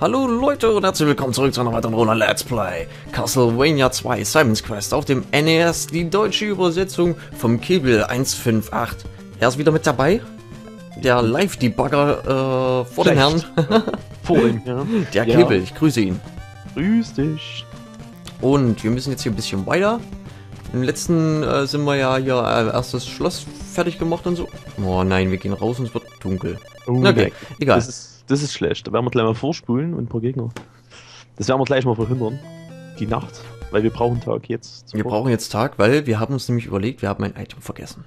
Hallo Leute und herzlich willkommen zurück zu einer weiteren Runde Let's Play Castlevania 2 Simon's Quest auf dem NES, die deutsche Übersetzung vom Kibbel 158. Er ist wieder mit dabei, der Live-Debugger äh, vor den Herren, Vor ihm, ja. der Ja. Kibbel, ich grüße ihn. Grüß dich. Und wir müssen jetzt hier ein bisschen weiter. Im letzten äh, sind wir ja hier äh, erstes Schloss fertig gemacht und so. Oh nein, wir gehen raus und es wird dunkel. Oh, okay, egal. Das ist, schlecht. Da werden wir gleich mal vorspulen und ein paar Gegner. Das werden wir gleich mal verhindern. Die Nacht. Weil wir brauchen Tag jetzt. Wir brauchen jetzt Tag, weil wir haben uns nämlich überlegt, wir haben ein Item vergessen.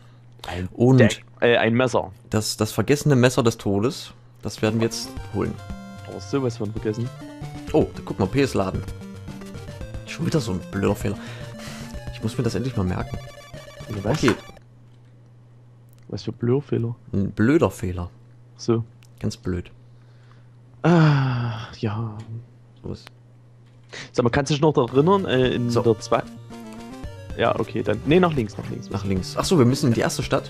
ein, Und Deck, äh, ein Messer. das, das vergessene Messer des Todes, das werden wir jetzt holen. Oh, sowas von vergessen. Oh, da guck mal, PS laden. Schon wieder so ein blöder Fehler. Ich muss mir das endlich mal merken. Was? Okay, Was für Blurfehler. ein blöder Fehler. So. Ganz blöd. Ah, ja. So ist. Sag mal, kannst du dich noch erinnern, äh, in So. der 2. Ja, okay, dann. Nee, nach links, nach links. Nach links. Ach so, wir müssen in die erste Stadt.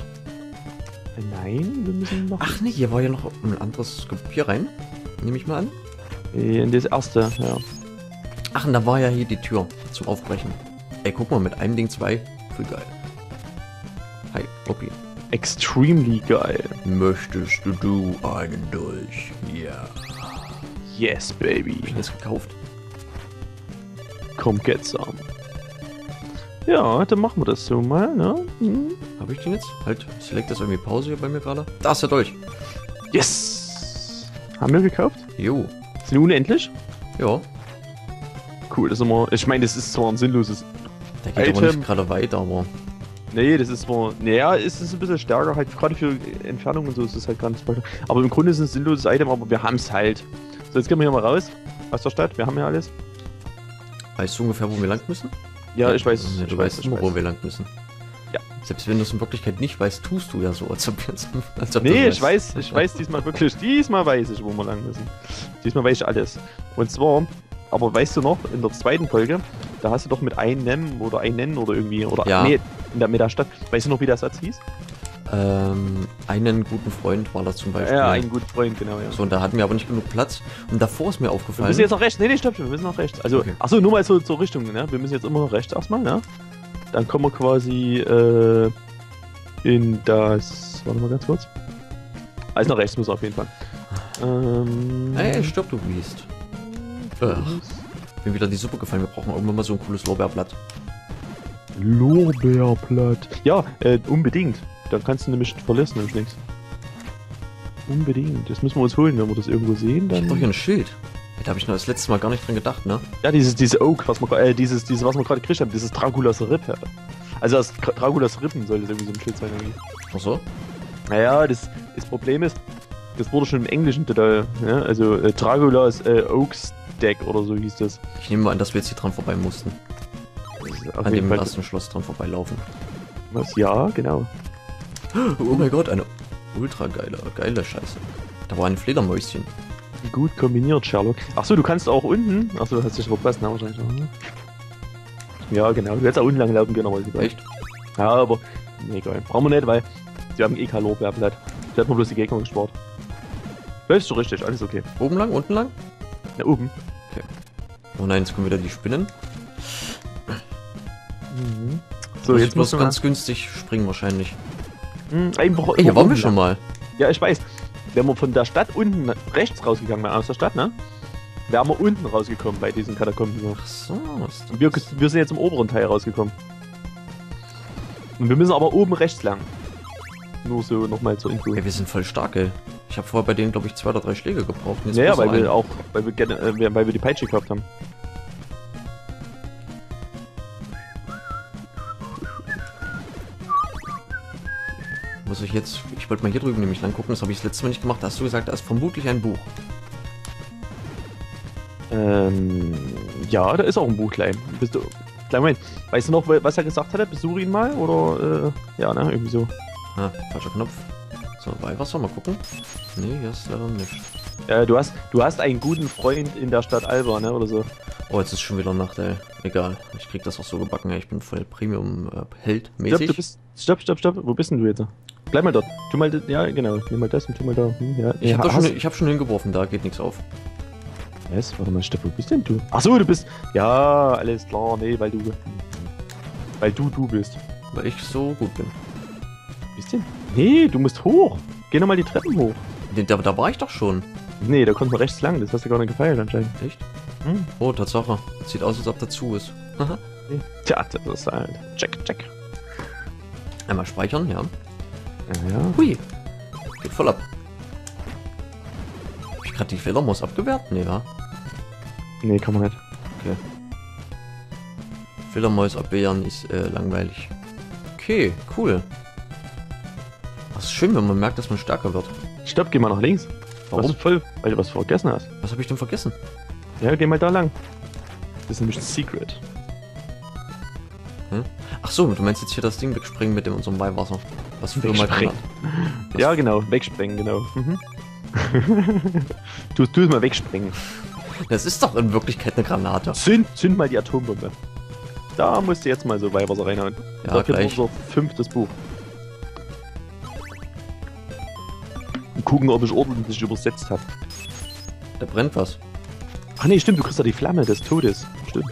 Äh, Nein, wir müssen noch. Ach nee, hier war ja noch ein anderes hier rein. Nehme ich mal an. Äh, In das erste, ja. Ach, und da war ja hier die Tür zum Aufbrechen. Ey, guck mal, mit einem Ding zwei. Voll geil. Hi, Opi. Extremely geil. Möchtest du, einen Dolch? Ja. Yes, baby. Hab ich das gekauft? Komm, get some. Ja, dann machen wir das so mal, ne? Hm. Habe ich den jetzt? Halt, select das irgendwie Pause hier bei mir gerade. Da ist der Dolch. Yes! Haben wir gekauft? Jo. Sind die unendlich? Ja. Cool, das ist immer. Ich meine, das ist zwar ein sinnloses. Der geht aber Item. nicht gerade weit, aber. Nee, das ist zwar. Naja, es ist ein bisschen stärker, halt, gerade für Entfernung und so ist es halt ganz. Aber im Grunde ist es ein sinnloses Item, aber wir haben es halt. So, jetzt gehen wir hier mal raus. Aus der Stadt, wir haben ja alles. Weißt du ungefähr, wo wir lang müssen? Ja, ich weiß. Ja, ich du weiß, weißt ich immer, weiß. wo wir lang müssen. Ja. Selbst wenn du es in Wirklichkeit nicht weißt, tust du ja so, als ob, als ob Nee, ich weiß, ich weiß diesmal wirklich, diesmal weiß ich, wo wir lang müssen. Diesmal weiß ich alles. Und zwar, aber weißt du noch, in der zweiten Folge, da hast du doch mit einem oder einen oder irgendwie, oder Ja. nee, in der, mit der Stadt, weißt du noch, wie der Satz hieß? Ähm, einen guten Freund war das zum Beispiel. Ja, ein guter Freund, genau, ja. So, und da hatten wir aber nicht genug Platz. Und davor ist mir Wir aufgefallen. müssen jetzt nach rechts. Nee, nee, stopp, wir müssen nach rechts. Also, Okay. achso, nur mal so zur Richtung, ne? Wir müssen jetzt immer nach rechts erstmal, ne? Dann kommen wir quasi äh, in das. Warte mal ganz kurz. Also nach rechts müssen wir auf jeden Fall. Ähm. Ey, stopp, du Biest. Ugh, mir wieder die Suppe gefallen. Wir brauchen irgendwann mal so ein cooles Lorbeerblatt. Lorbeerblatt. Ja, äh, unbedingt. Da kannst du nämlich verlässt nämlich nichts. Unbedingt. Das müssen wir uns holen, wenn wir das irgendwo sehen. Ich hab doch Dann hier ein Schild. Da habe ich noch das letzte Mal gar nicht dran gedacht, ne? ja, dieses, diese Oak, was wir, äh, dieses, dieses, was wir gerade gekriegt haben, dieses Draculas Rippe. Also das Dra- Draculas Rippen soll das irgendwie so ein Schild sein irgendwie. Ach so? Naja, das, das Problem ist, das wurde schon im Englischen total, ja, also äh, Draculas äh, Oaks Deck oder so hieß das. Ich nehme mal an, dass wir jetzt hier dran vorbei mussten. An dem Fall ersten Schloss dran vorbeilaufen. was, ja, genau. Oh mein Gott, eine ultra geile, geile Scheiße. Da war ein Fledermäuschen. Gut kombiniert, Sherlock. Achso, du kannst auch unten. Achso, du hast dich verpasst, ne? Wahrscheinlich ne? Ja, genau. Du hättest auch unten lang laufen können, aber. Echt? Ja, aber. Nee, egal. Brauchen wir nicht, weil sie haben eh kein Lorbeerblatt. Da hat man bloß die Gegner gespart. Läufst du richtig, alles okay. Oben lang, unten lang? Na, oben. Oh nein, jetzt kommen wieder die Spinnen. So, Muss jetzt ich muss man ganz günstig springen wahrscheinlich. Hm, einfach Ey, hier waren wir schon mal. Ja, ich weiß. Wenn wir von der Stadt unten rechts rausgegangen wären, aus der Stadt, ne? Wären wir unten rausgekommen bei diesen Katakomben. Ach so, ist das Und wir, wir sind jetzt im oberen Teil rausgekommen. Und wir müssen aber oben rechts lang. Nur so nochmal zur Info. Ey, wir sind voll stark, ey. Ich habe vorher bei denen, glaube ich, zwei oder drei Schläge gebraucht. jetzt Naja, weil wir auch, weil wir, gerne, äh, weil wir die Peitsche gekauft haben. Muss ich jetzt. Ich wollte mal hier drüben nämlich lang gucken, das habe ich das letzte Mal nicht gemacht. Da hast du gesagt, da ist vermutlich ein Buch. Ähm, ja, da ist auch ein Buchlein. Bist du, kleinen Moment. Weißt du noch, was er gesagt hatte? Besuche ihn mal? Oder, äh, ja, ne, irgendwie so. Ah, falscher Knopf. So, Weihwasser, mal gucken. Nee, hier ist leider nicht. Äh, du hast, du hast einen guten Freund in der Stadt Alba, ne, oder so. Oh, jetzt ist schon wieder Nacht, ey. Egal. Ich krieg das auch so gebacken, ey. Ich bin voll Stopp, Premium-Held-mäßig. du bist, stopp, stopp, stopp. Wo bist denn du jetzt? Bleib mal dort. Tu mal, ja, genau. Nimm mal das und tu mal da. Hm, ja. ich hast- schon, ich hab schon hingeworfen, da geht nichts auf. Was? Warte mal, Steff, wo bist denn du? Ach so, du bist. Ja, alles klar, nee, weil du. Weil du du bist. Weil ich so gut bin. Bist denn? Nee, du musst hoch. Geh nochmal die Treppen hoch. Da, da war ich doch schon. Nee, da kommt man rechts lang, das hast du gar nicht gefeiert anscheinend. Echt? Hm. Oh, Tatsache. Sieht aus, als ob dazu ist. Tja, das ist halt. Check, check. Einmal speichern, ja. Ja, ja. Hui. Geht voll ab. Hab ich gerade die Fledermaus abgewehrt? Nee, ja. Nee, kann man nicht. Fledermaus abwehren ist äh, langweilig. Okay, cool. Das ist schön, wenn man merkt, dass man stärker wird. Stopp, geh mal nach links. Warum? Was voll, weil du was vergessen hast. Was habe ich denn vergessen? Ja, geh mal da lang. Das ist nämlich ein Secret. Ach so, du meinst jetzt hier das Ding wegspringen mit dem unserem Weihwasser. Was früher mal Wegspringen. hat. Ja, genau, wegsprengen, genau. Mhm. tu, tu es mal wegsprengen. Das ist doch in Wirklichkeit eine Granate. Zünd, zünd mal die Atombombe. Da musst du jetzt mal so Weihwasser reinhauen. Ja, Dafür gleich. unser fünftes Buch. Gucken, ob ich ordentlich übersetzt habe. Da brennt was. Ach nee, stimmt, du kriegst ja die Flamme des Todes. Stimmt.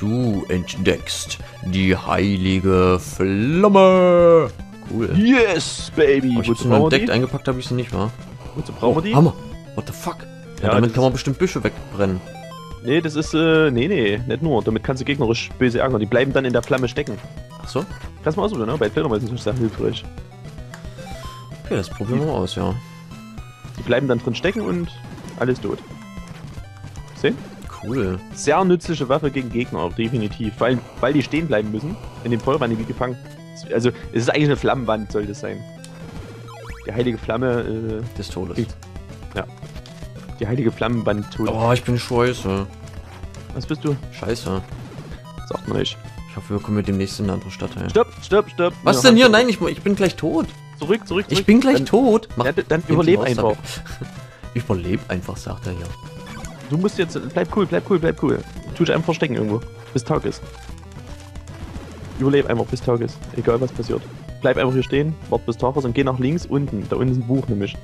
Du entdeckst die heilige Flamme. Cool. Yes, Baby! Oh, ich Wozu brauchen entdeckt, die? eingepackt habe ich sie nicht, wa? Wozu brauchen wir die? Hammer. What the fuck? Ja, Ja, damit kann man bestimmt Büsche wegbrennen. Nee, das ist, äh, nee, nee, nicht nur. Damit kannst du gegnerisch böse ärgern. Die bleiben dann in der Flamme stecken. Ach so? Kannst du mal ausprobieren, ne? Bei Fledermäusen ist das sehr hilfreich. Okay, das probieren wir mal aus, ja. Die bleiben dann drin stecken und alles tot. Sehen? Cool. Sehr nützliche Waffe gegen Gegner, definitiv. Weil, weil die stehen bleiben müssen. In dem Feuer waren die wie gefangen. Also, es ist eigentlich eine Flammenwand, sollte es sein. Die heilige Flamme, Des Todes. äh, die heilige Flammenwand tut. Oh, ich bin scheiße. Was bist du? Scheiße. Sagt man nicht. Ich hoffe, wir kommen mit dem nächsten in eine andere Stadt. Stopp, stopp, stopp. Was Ja, denn hier? Nein, ich, ich bin gleich tot. Zurück, zurück, zurück. Ich bin gleich dann, tot. Mach, Ja, dann überleb einfach. Überleb einfach, sagt er hier. Du musst jetzt, bleib cool, bleib cool, bleib cool. Tu dich einfach verstecken irgendwo, bis Tag ist. Überleb einfach bis Tag ist, egal was passiert. Bleib einfach hier stehen, wart bis Tag ist und geh nach links unten. Da unten ist ein Buch nämlich.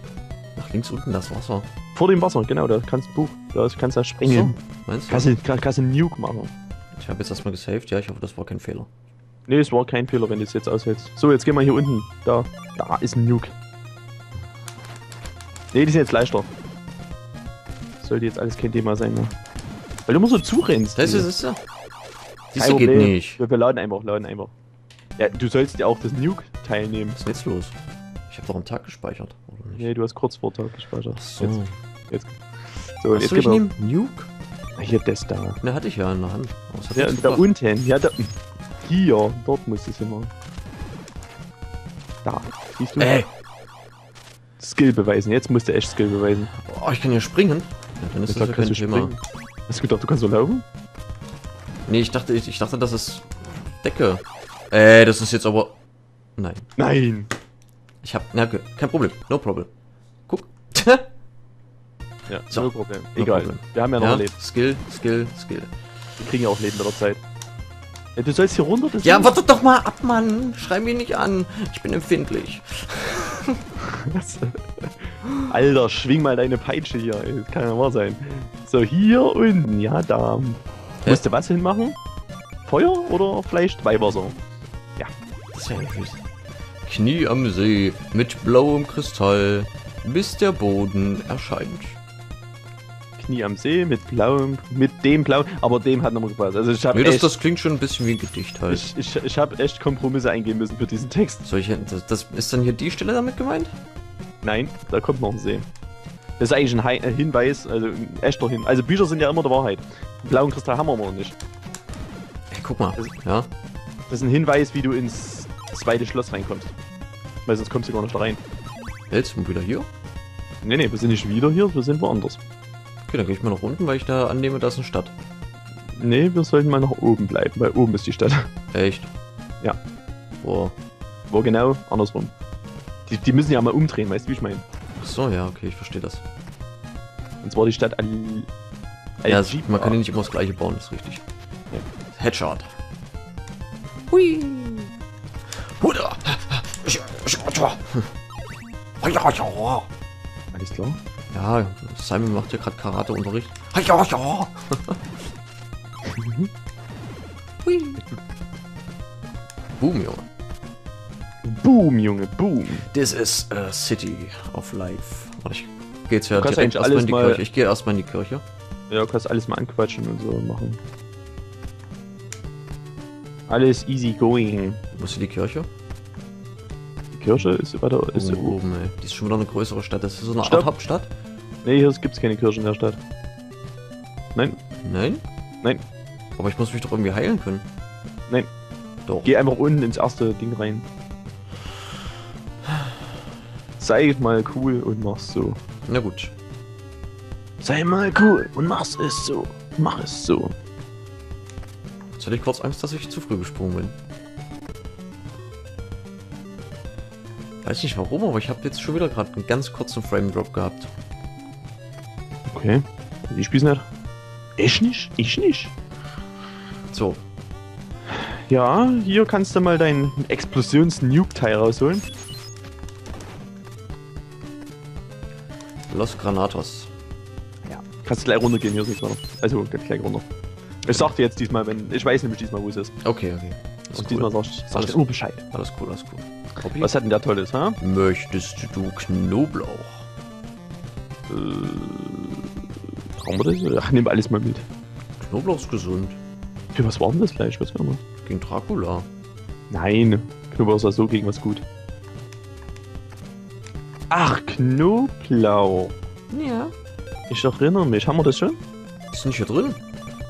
Nach links unten das Wasser. Vor dem Wasser, genau, da kannst du Buch, da kannst du springen. Meinst du? Kannst kannst du einen Nuke machen. Ich habe jetzt erstmal gesaved. Ja, ich hoffe, das war kein Fehler. Nee, es war kein Fehler, wenn du es jetzt aushältst. So, jetzt geh mal hier unten. Da, da ist ein Nuke. Nee, die sind jetzt leichter. Sollte jetzt alles kein Thema sein mehr. Weil du immer so zurennst. Das ist es ja. Du, geht Problem. nicht. Wir, wir laden einfach, laden einfach. Ja, du sollst ja auch das Nuke teilnehmen. Was ist denn jetzt los? Ich habe doch am Tag gespeichert, oder nicht? Nee, du hast kurz vor Tag gespeichert. Ach so. Jetzt, so, jetzt Achso, ich gib mal. nehme Nuke? Hier, das da. Ne, hatte ich ja in der Hand. Hat Ja, da unten. Ja, da. Hier, dort musst du es immer. Da. Siehst du? Ey! Skill beweisen. Jetzt musst du echt Skill beweisen. Oh, ich kann hier springen. Ja, dann ist Jetzt das ja kein Thema. springen. Hast du gedacht, du kannst so laufen? Nee, ich dachte, ich, ich dachte, das ist Decke. Äh, das ist jetzt aber. Nein. Nein. Ich hab. Na, kein Problem. No problem. Guck. Ja, So. no Problem. No Egal. problem. Wir haben ja noch ja, ein Leben. Skill, Skill, Skill. Wir kriegen ja auch Leben mit der Zeit. Ja, du sollst hier runter. Das Ja, warte doch mal ab, Mann. Schrei mich nicht an. Ich bin empfindlich. Alter, schwing mal deine Peitsche hier. ey. Das kann ja wahr sein. So, hier unten. Ja, da. Hä? Musst du was hinmachen? Feuer oder vielleicht Weihwasser? Das ist ja nicht süß. Knie am See mit blauem Kristall, bis der Boden erscheint. Knie am See mit blauem, mit dem blauen, aber dem hat nochmal gepasst. Also ich habe Nee, das, echt, das klingt schon ein bisschen wie ein Gedicht halt. ich, ich, ich hab echt Kompromisse eingehen müssen für diesen Text. Solche, das, das ist dann hier die Stelle damit gemeint? Nein, da kommt noch ein See. Das ist eigentlich ein Hi- äh, Hinweis, also ein echter Hinweis. Also Bücher sind ja immer der Wahrheit. Den blauen Kristall haben wir noch nicht. Ey, guck mal. Das- Ja. Das ist ein Hinweis, wie du ins zweite Schloss reinkommst. Weil sonst kommst du gar nicht da rein. Jetzt und wieder hier? Nee, nee, wir sind nicht wieder hier, wir sind woanders. Okay, dann gehe ich mal nach unten, weil ich da annehme, das ist eine Stadt. Nee, wir sollten mal nach oben bleiben, weil oben ist die Stadt. Echt? Ja. Boah. Wo genau? Andersrum. Die, die müssen ja mal umdrehen, weißt du, wie ich meine? Ach so, ja, okay, ich verstehe das. Und zwar die Stadt Al... Ja, Algebra. man kann ja nicht immer das gleiche bauen, das ist richtig. Ja. Headshot. Hui. Huda. Alles klar? Ja, Simon macht ja gerade Karateunterricht. Ja, ja. Boom, Junge. Boom, Junge, boom. This is a city of life. Warte, ich gehe jetzt ja direkt erstmal in die mal- Kirche. Ich gehe erstmal in die Kirche. Ja, du kannst alles mal anquatschen und so machen. Alles easy going. Wo ist die Kirche? Die Kirche ist weiter. Ist oh, oben, ey. Die ist schon wieder eine größere Stadt. Das ist so eine Art Stopp. Hauptstadt? Nee, hier gibt's keine Kirche in der Stadt. Nein, Nein? Nein. Aber ich muss mich doch irgendwie heilen können. Nein. Doch. geh einfach unten ins erste Ding rein. Sei mal cool und mach's so. Na gut. Sei mal cool und mach's es so. Mach es so. Jetzt hatte ich kurz Angst, dass ich zu früh gesprungen bin. Weiß nicht warum, aber ich habe jetzt schon wieder gerade einen ganz kurzen Frame Drop gehabt. Okay. Ich spiel's nicht. Ich nicht? Ich nicht. So, Ja, hier kannst du mal dein Explosions-Nuke-Teil rausholen. Los Granatos. Ja. Kannst gleich runtergehen, hier ist nichts weiter. Also, gleich runter. Ich sag dir jetzt diesmal, wenn. Ich weiß nämlich diesmal, wo es ist. Okay, okay. Das Und ist diesmal cool. sagst sag dir nur Bescheid. Alles cool, alles cool. Hobby? Was hat denn der Tolles, ha? möchtest du Knoblauch? Äh, brauchen wir das? Ach, nimm alles mal mit. Knoblauch ist gesund. Für was war denn das Fleisch? Was kann man? Gegen Dracula. Nein, Knoblauch ist ja so gegen was gut. Ach, Knoblauch. Ja. Ich erinnere mich. Haben wir das schon? Ist nicht hier drin?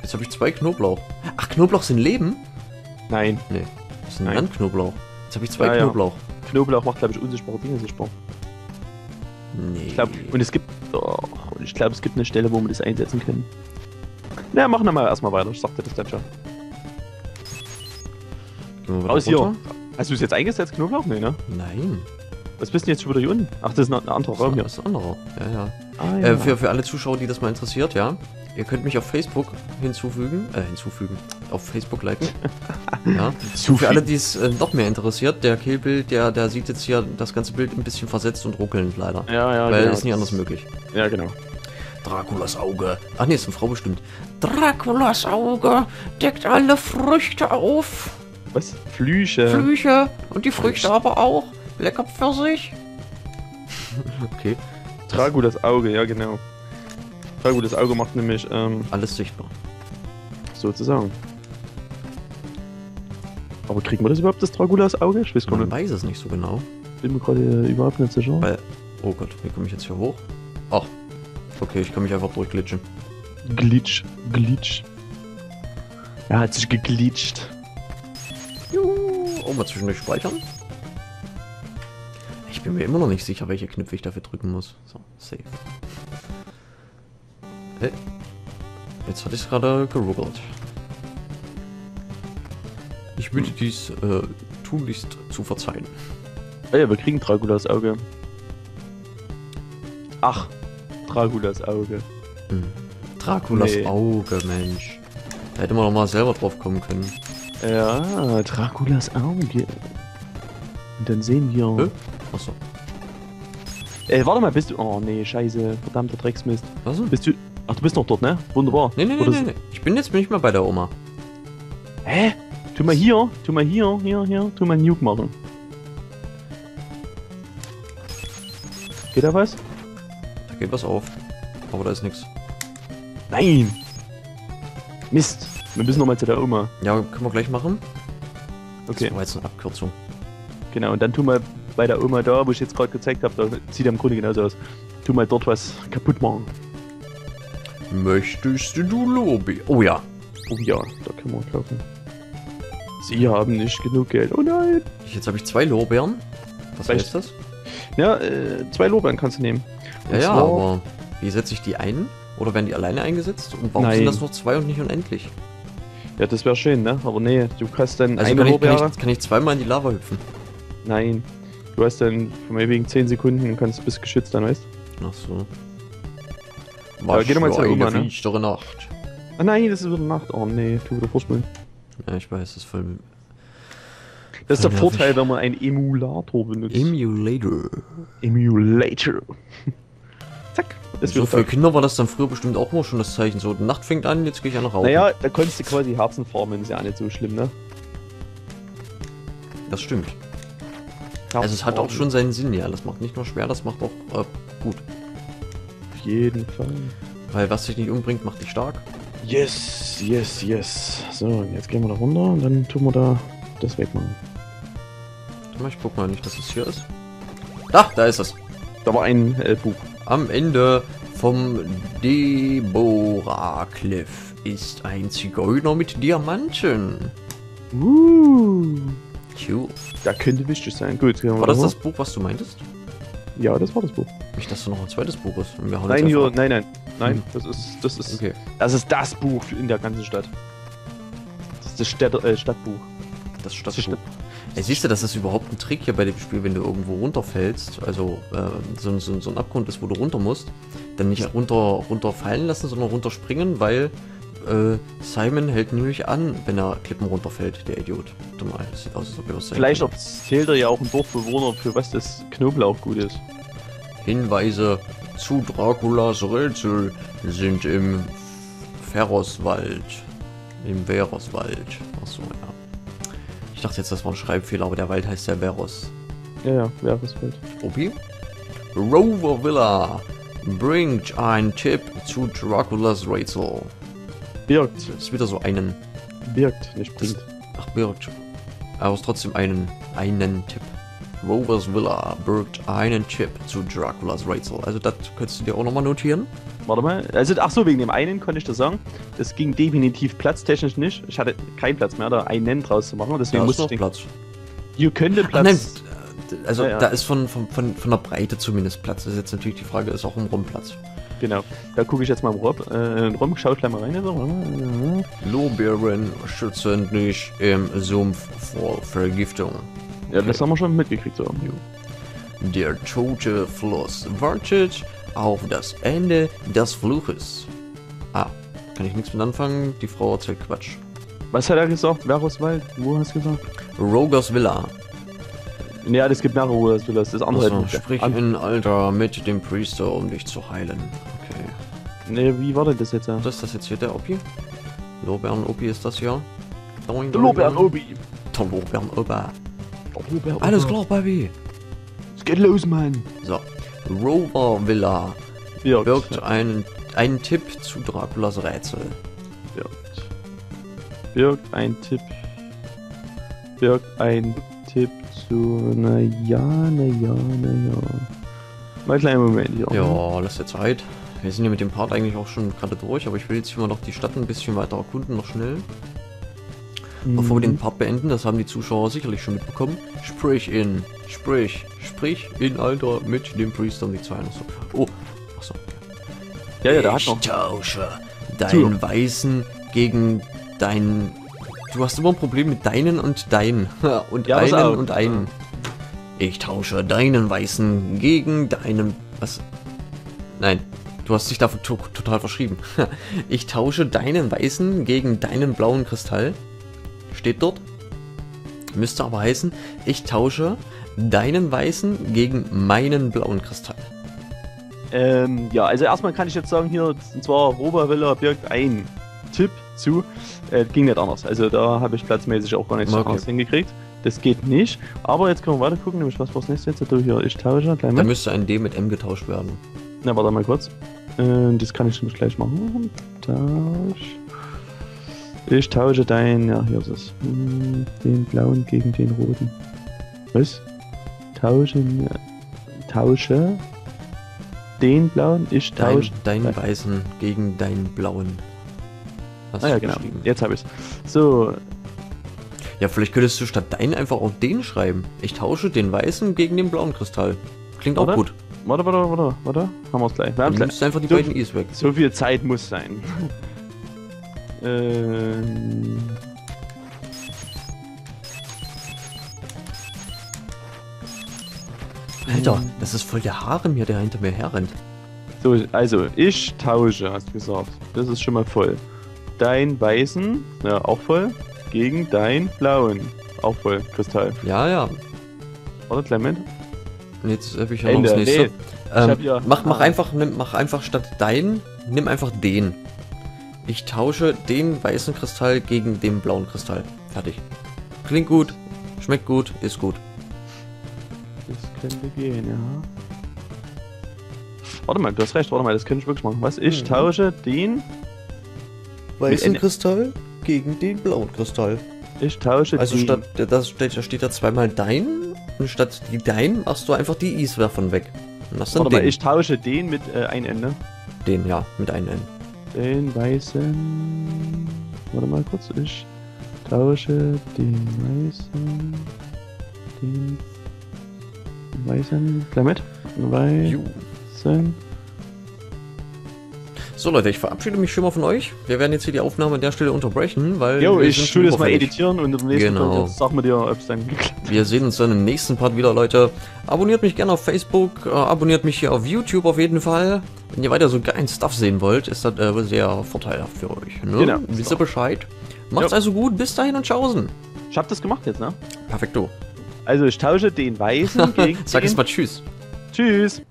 Jetzt habe ich zwei Knoblauch. Ach, Knoblauch sind Leben? Nein. Das ist ein Nein. Landknoblauch. Jetzt habe ich zwei Ja, ja. Knoblauch. Knoblauch macht, glaube ich, unsichtbare Dinge sichtbar. Nee. Ich glaube, und es gibt. Doch, und ich glaube, es gibt eine Stelle, wo wir das einsetzen können. Na, machen wir mal erstmal weiter. Ich sagte das dann schon. Raus hier. Hast du es jetzt eingesetzt, Knoblauch? Nee, ne? Nein. Was bist du denn jetzt schon wieder hier unten? Ach, das ist ein, ein anderer Raum hier. Das ist ein anderer. Ja, ja. Ah, Äh, für, für alle Zuschauer, die das mal interessiert, ja. Ihr könnt mich auf Facebook hinzufügen, äh, hinzufügen, auf Facebook liken. ja. Für alle, die es äh, noch mehr interessiert, der Killbild, der, der sieht jetzt hier das ganze Bild ein bisschen versetzt und ruckelnd leider. Ja, ja, Weil genau. ist nicht anders möglich. Ja, genau. Draculas Auge. Ach nee, ist eine Frau bestimmt. Draculas Auge deckt alle Früchte auf. Was? Flüche. Flüche. Und die Früchte aber auch. Lecker Pfirsich. okay, Tragu das Auge, ja, genau. Tragu das Auge macht nämlich, ähm, alles sichtbar. sozusagen. Aber kriegen wir das überhaupt, das Dragulas Auge? Ich weiß gar Man nicht. weiß es nicht so genau. Bin mir gerade äh, überhaupt nicht sicher. Weil, oh Gott, wie komme ich jetzt hier hoch? Ach, okay, ich kann mich einfach durchglitschen. Glitch, Glitch. Er hat sich geglitscht. Juhu. Oh, mal zwischendurch speichern. Ich bin mir immer noch nicht sicher, welche Knöpfe ich dafür drücken muss. So, save. Hey. Jetzt hatte ich es gerade geruggelt. Ich bitte dies äh, tunlichst zu verzeihen. Ah ja, wir kriegen Dragulas Auge. Ach, Dragulas Auge. Hm. Draculas Nee. Auge, Mensch. Da hätte man doch mal selber drauf kommen können. Ja, Dragulas Auge. Und dann sehen wir. Hä? Achso. Äh, warte mal, bist du. Oh nee, scheiße, verdammter Drecksmist. Was? Bist du. Ach, du bist noch dort, ne? Wunderbar. Nee, nee, nee, nee, nee. Ich bin jetzt nicht mehr bei der Oma. Hä? Tu mal hier, tu mal hier, hier, hier, tu mal Nuke machen. Geht da was? Da geht was auf. Aber da ist nichts. Nein! Mist! Wir müssen nochmal zu der Oma. Ja, können wir gleich machen. Okay, Das war jetzt eine Abkürzung. genau. Und dann tu mal bei der Oma da, wo ich jetzt gerade gezeigt habe, da sieht er im Grunde genauso aus. Tu mal dort was kaputt machen. Möchtest du Lobby? Oh ja. Oh ja, da können wir kaufen. Sie haben nicht genug Geld. Oh nein! Jetzt habe ich zwei Lorbeeren. Was Reicht. heißt das? Ja, äh, zwei Lorbeeren kannst du nehmen. Ja, Und ja, zwar- aber wie setze ich die ein? Oder werden die alleine eingesetzt? Und warum Nein. sind das nur zwei und nicht unendlich? Ja, das wäre schön, ne? Aber nee, du hast dann Also eine kann ich, kann, Lorbeere. ich, kann ich zweimal in die Lava hüpfen? Nein. Du hast dann von mir wegen 10 Sekunden und kannst bis geschützt dann, weißt Ach so. Aber geh doch mal zur Oma, ne? finstere Nacht. Ah nein, das ist wieder Nacht. Oh nee, tu wieder vorspielen. Ja, ich weiß, das ist voll... Das ist der. Vorteil, wenn man einen Emulator benutzt. Emulator. Emulator. zack. So wieder für. Kinder war das dann früher bestimmt auch immer schon das Zeichen. So, die Nacht fängt an, jetzt gehe ich ja noch rauchen. Naja, da konntest du quasi Herzen formen, ist ja auch nicht so schlimm, ne? Das stimmt. Also es hat auch Herzen schon seinen Sinn, ja. Das macht nicht nur schwer, das macht auch äh, gut. Jeden Fall. Weil was dich nicht umbringt, macht dich stark. Yes, yes, yes. So, jetzt gehen wir da runter und dann tun wir da das wegmachen. Ich guck mal nicht, dass es hier ist. Da, da ist es. Da war ein äh, Buch. Am Ende vom Deborah Cliff ist ein Zigeuner mit Diamanten. Uh, Cool. da könnte wichtig sein. Gut, War das da das Buch, was du meintest? Ja, das war das Buch. Nicht, dass da noch ein zweites Buch ist. Nein, einfach nein, nein. Nein, Hm. das ist, das ist. Okay, das ist das Buch in der ganzen Stadt. Das ist das Stadt, äh, Stadtbuch. das Das Stadtbuch. ist Stadt. Ey, siehst du, das ist überhaupt ein Trick hier bei dem Spiel, wenn du irgendwo runterfällst, also äh, so, so, so ein Abgrund ist, wo du runter musst, dann nicht runter, runterfallen lassen, sondern runterspringen, weil äh, Simon hält nämlich an, wenn er Klippen runterfällt, der Idiot. Mal, das sieht aus, als ob er was Vielleicht erzählt er ja auch ein Dorfbewohner, für was das Knoblauch gut ist. Hinweise zu Draculas Rätsel sind im Ferroswald. Im Veroswald. Achso, ja. Ich dachte jetzt, das war ein Schreibfehler, aber der Wald heißt ja Veros. Ja, ja, fällt. Opi? Rover Villa bringt ein Tipp zu Draculas Rätsel. Birgt. Das ist wieder so einen. Birgt, nicht bringt. ach, birgt. Aber es ist trotzdem einen, einen Tipp. Rovers Villa birgt einen Tipp zu Draculas Rätsel. Also das könntest du dir auch nochmal notieren. Warte mal. Also, ach so, wegen dem einen konnte ich das sagen. Das ging definitiv platztechnisch nicht. Ich hatte keinen Platz mehr, da einen draus zu machen. Deswegen ist musste noch ich. Platz. Hier könnte Ach, nein, Platz. äh, also Ja, ja. da ist von, von, von, von der Breite zumindest Platz. Das ist jetzt natürlich die Frage, ist auch im Rum Platz. Genau. Da gucke ich jetzt mal im Rob. Äh, Rom, schau gleich mal rein. Also. Warte mal. Lorbeeren schützen dich im Sumpf vor Vergiftung. Ja, das haben wir schon mitgekriegt. So. Der tote Fluss wartet auf das Ende des Fluches. Ah, kann ich nichts mit anfangen? Die Frau erzählt Quatsch. Was hat er gesagt? Veroswald? Wo hast du gesagt? Rogers Villa. Ja, das gibt mehrere, das will. Das ist andere. Also, sprich An- in Alter mit dem Priester, um dich zu heilen. Ne, wie war denn das jetzt? Ja? Was ist das jetzt hier, der Opi? Lorbeeren Opi ist das hier? Doing, Der doing, Lobert doing. Obi. Der Lorbeeren Opa. Der Lobert Alles klar, Baby. Es geht los, Mann. So. Rover Villa Birgt. birgt einen, einen Tipp zu Draculas Rätsel. Birgt. Birgt ein Tipp. Birgt ein Tipp zu. Na ja, na ja, na ja. Mal einen kleinen Moment hier. Ja, lass dir Zeit. Wir sind ja mit dem Part eigentlich auch schon gerade durch, aber ich will jetzt hier mal noch die Stadt ein bisschen weiter erkunden, noch schnell. Mhm. Bevor wir den Part beenden, das haben die Zuschauer sicherlich schon mitbekommen. Sprich in, sprich, sprich in Alter mit dem Priester um die zwei. Achso. Oh, achso. Ja, ja, der hat ich noch. tausche deinen Zu. Weißen gegen deinen. Du hast immer ein Problem mit deinen und deinen. und Ja, einen und einen. Ich tausche deinen Weißen gegen deinen. Was? Nein, du hast dich dafür to total verschrieben. ich tausche deinen Weißen gegen deinen blauen Kristall. Steht dort. Müsste aber heißen, ich tausche deinen Weißen gegen meinen blauen Kristall. Ähm, ja, also erstmal kann ich jetzt sagen, hier, und zwar Robervilla birgt ein Tipp zu. Äh, ging nicht anders. Also da habe ich platzmäßig auch gar nichts Okay. anderes hingekriegt. Das geht nicht. Aber jetzt können wir weiter gucken, nämlich was war das nächste jetzt? Du hier, ich tausche, Da müsste ein D mit M getauscht werden. Na, warte mal kurz. Äh, das kann ich nämlich gleich machen. Tausch. Ich tausche dein, ja, hier ist es. Hm, Den blauen gegen den roten. Was? Tauschen, tausche den blauen, ich Dein, tausche. deinen Nein. weißen gegen deinen blauen. Hast Ah ja, genau. Jetzt habe ich's. So, Ja, vielleicht könntest du statt dein einfach auch den schreiben. Ich tausche den weißen gegen den blauen Kristall. Klingt auch Warte. gut. Warte, warte, warte, warte. Haben wir's gleich. Wir haben's gleich. nimmst du einfach die So- beiden Is weg. So viel Zeit muss sein. ähm, Alter, das ist voll der Harem hier, der hinter mir herrennt. so, also, ich tausche, hast du gesagt. Das ist schon mal voll. Dein weißen, ja, auch voll, gegen dein blauen. Auch voll, Kristall. Ja, ja. Warte, kleinen Moment. Jetzt habe ich ja noch Ende. das nächste. Nee, ähm, hab ja- mach, mach, ah. einfach, nimm, mach einfach statt dein, nimm einfach den. Ich tausche den weißen Kristall gegen den blauen Kristall. Fertig. Klingt gut, schmeckt gut, ist gut. Das könnte gehen, ja. Warte mal, du hast recht, warte mal, das könnte ich wirklich machen. Was? Ich Mhm. tausche den. Weißen. Kristall gegen den blauen Kristall. Ich tausche Also den. statt, das steht, da steht da zweimal dein und statt die dein machst du einfach die Is davon weg. Und das dann Warte mal, den. ich tausche den mit äh, ein Ende. den, ja, mit einem N. Den weißen. Warte mal kurz. Ich tausche den weißen. Den. weißen. Ju. Weißen. So Leute, ich verabschiede mich schon mal von euch. Wir werden jetzt hier die Aufnahme an der Stelle unterbrechen, weil Jo, wir ich tue das mal editieren und im nächsten Genau. Part sag mir dir, ob es dann geklappt Wir sehen uns dann im nächsten Part wieder, Leute. Abonniert mich gerne auf Facebook, äh, abonniert mich hier auf YouTube auf jeden Fall. Wenn ihr weiter so geilen Stuff sehen wollt, ist das äh, sehr vorteilhaft für euch. Ne? Genau. Wisst ihr Bescheid? Macht's Jo. also gut, bis dahin und tschaußen. Ich hab das gemacht jetzt, ne? Perfekto. Also ich tausche den weißen gegen Sag jetzt mal Tschüss. Tschüss.